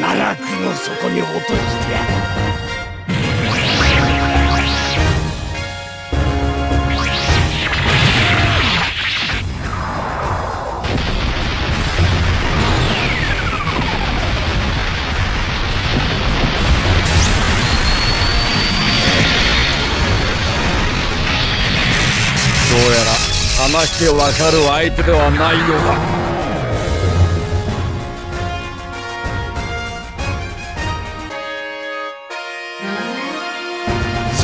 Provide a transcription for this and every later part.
奈落の底に落としてや。るどうやら話してわかる相手ではないようだ。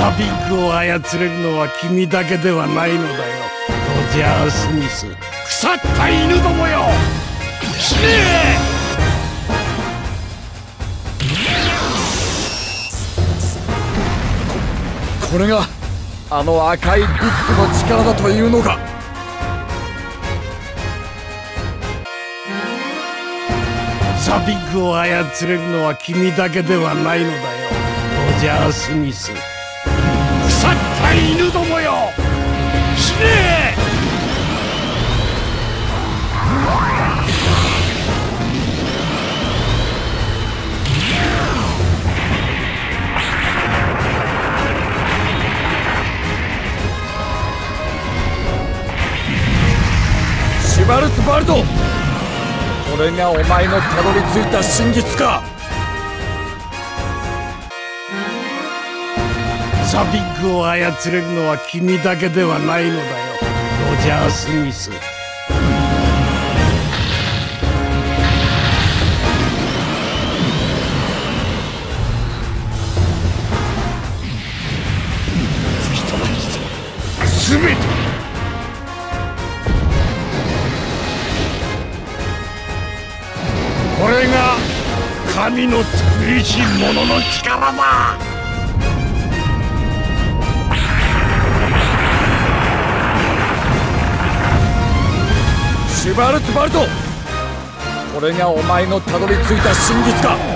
ザビッグを操れるのは君だけではないのだよ。ロジャー・スミス腐った犬どもよ。死ね！これがあの赤いビッグの力だというのか。ザビッグを操れるのは君だけではないのだよ。ロジャー・スミスた犬どもよ。死ね。シバルツバルトこれがお前のたどり着いた真実か。ザビッグを操れるのは君だけではないのだよ。ロジャー・スミス。全て。これが神の厳しい者の力だシュバルツバルト。これがお前のたどり着いた真実か。